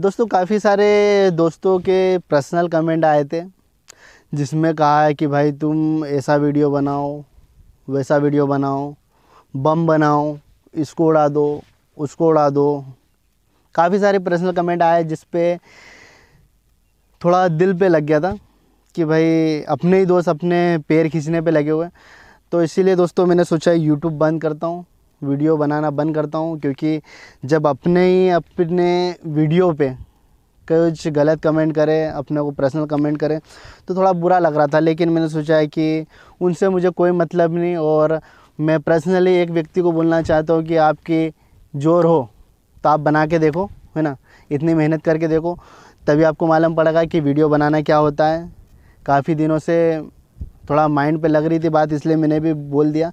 दोस्तों, काफ़ी सारे दोस्तों के पर्सनल कमेंट आए थे, जिसमें कहा है कि भाई, तुम ऐसा वीडियो बनाओ, वैसा वीडियो बनाओ, बम बनाओ, इसको उड़ा दो, उसको उड़ा दो। काफ़ी सारे पर्सनल कमेंट आए जिस पे थोड़ा दिल पे लग गया था कि भाई, अपने ही दोस्त अपने पैर खींचने पे लगे हुए तो इसीलिए दोस्तों, मैंने सोचा यूट्यूब बंद करता हूँ। वीडियो बनाना बंद करता हूँ, क्योंकि जब अपने ही अपने वीडियो पे कुछ गलत कमेंट करें, अपने को पर्सनल कमेंट करें तो थोड़ा बुरा लग रहा था। लेकिन मैंने सोचा है कि उनसे मुझे कोई मतलब नहीं, और मैं पर्सनली एक व्यक्ति को बोलना चाहता हूँ कि आपकी ज़ोर हो तो आप बना के देखो, है ना? इतनी मेहनत करके देखो, तभी आपको मालूम पड़ेगा कि वीडियो बनाना क्या होता है। काफ़ी दिनों से थोड़ा माइंड पे लग रही थी बात, इसलिए मैंने भी बोल दिया।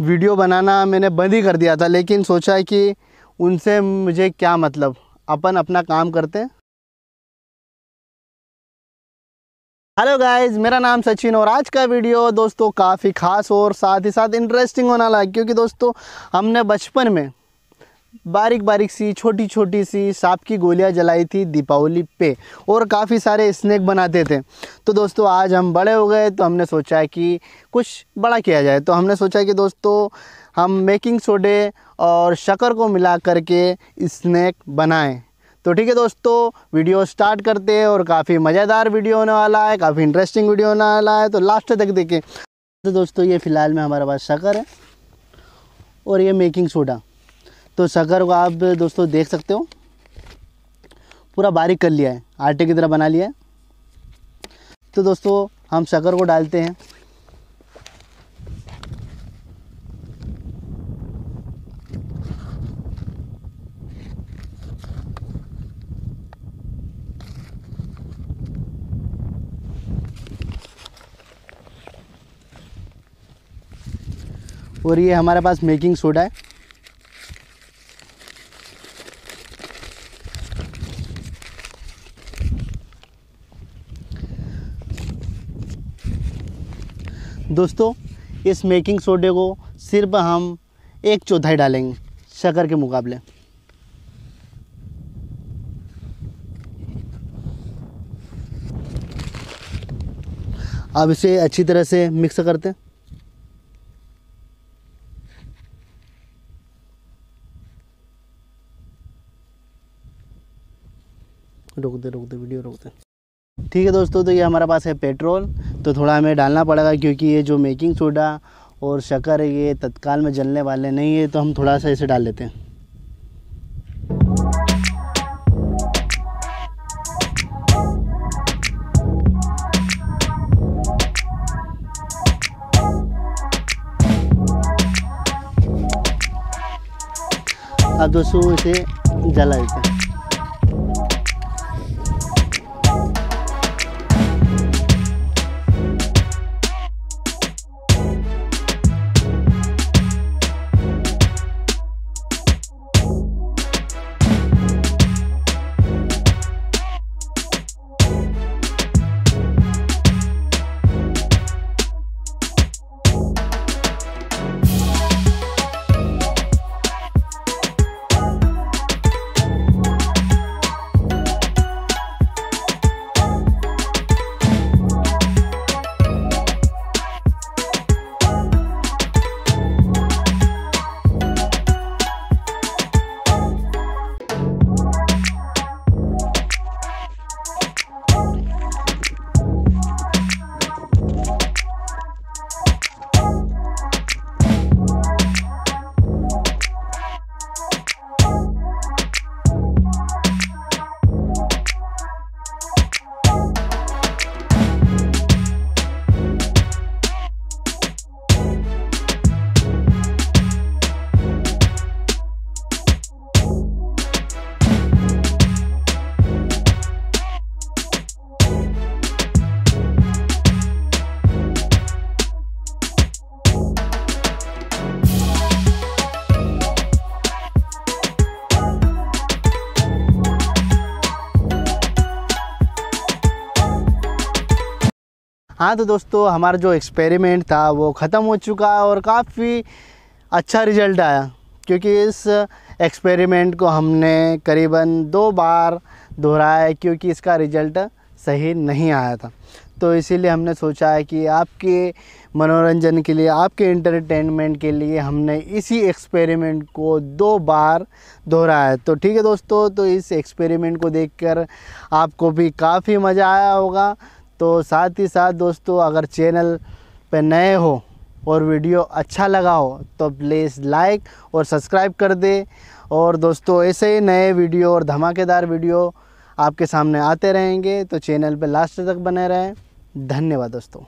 वीडियो बनाना मैंने बंद ही कर दिया था, लेकिन सोचा कि उनसे मुझे क्या मतलब? अपन अपना काम करते हेलो गाइस मेरा नाम सचिन और आज का वीडियो दोस्तों काफ़ी खास और साथ ही साथ इंटरेस्टिंग होने लगा क्योंकि दोस्तों हमने बचपन में बारीक बारीक सी छोटी छोटी सी सांप की गोलियाँ जलाई थी दीपावली पे और काफ़ी सारे स्नैक बनाते थे। तो दोस्तों, आज हम बड़े हो गए तो हमने सोचा कि कुछ बड़ा किया जाए। तो हमने सोचा कि दोस्तों, हम मेकिंग सोडे और शक्कर को मिला करके स्नैक बनाएँ। तो ठीक है दोस्तों, वीडियो स्टार्ट करते हैं और काफ़ी मज़ेदार वीडियो होने वाला है, काफ़ी इंटरेस्टिंग वीडियो होने वाला है। तो लास्ट तक देखें। तो दोस्तों, ये फ़िलहाल में हमारे पास शक्कर है और ये मेकिंग सोडा तो शक्कर को आप दोस्तों देख सकते हो। पूरा बारीक कर लिया है, आटे की तरह बना लिया है। तो दोस्तों, हम शक्कर को डालते हैं। और ये हमारे पास मेकिंग सोडा है। दोस्तों, इस मेकिंग सोडे को सिर्फ़ हम एक चौथाई डालेंगे, शक्कर के मुकाबले। अब इसे अच्छी तरह से मिक्स करते हैं। रोक दे रोक दे वीडियो रोक दे ठीक है दोस्तों तो ये हमारे पास है पेट्रोल तो थोड़ा हमें डालना पड़ेगा क्योंकि ये जो मेकिंग सोडा और शक्कर ये तत्काल में जलने वाले नहीं है तो हम थोड़ा सा इसे डाल लेते हैं। अब दोस्तों इसे जला देते हैं। हाँ तो दोस्तों, हमारा जो एक्सपेरिमेंट था, वो ख़त्म हो चुका है और काफ़ी अच्छा रिज़ल्ट आया। क्योंकि इस एक्सपेरिमेंट को हमने करीबन दो बार दोहराया है, क्योंकि इसका रिज़ल्ट सही नहीं आया था। तो इसीलिए हमने सोचा है कि आपके मनोरंजन के लिए, आपके इंटरटेनमेंट के लिए हमने इसी एक्सपेरिमेंट को दो बार दोहराया तो ठीक है दोस्तों तो इस एक्सपेरिमेंट को देखकर आपको भी काफ़ी मज़ा आया होगा। तो साथ ही साथ दोस्तों, अगर चैनल पर नए हो और वीडियो अच्छा लगा हो तो प्लीज़ लाइक और सब्सक्राइब कर दे। और दोस्तों, ऐसे ही नए वीडियो और धमाकेदार वीडियो आपके सामने आते रहेंगे। तो चैनल पे लास्ट तक बने रहें। धन्यवाद दोस्तों।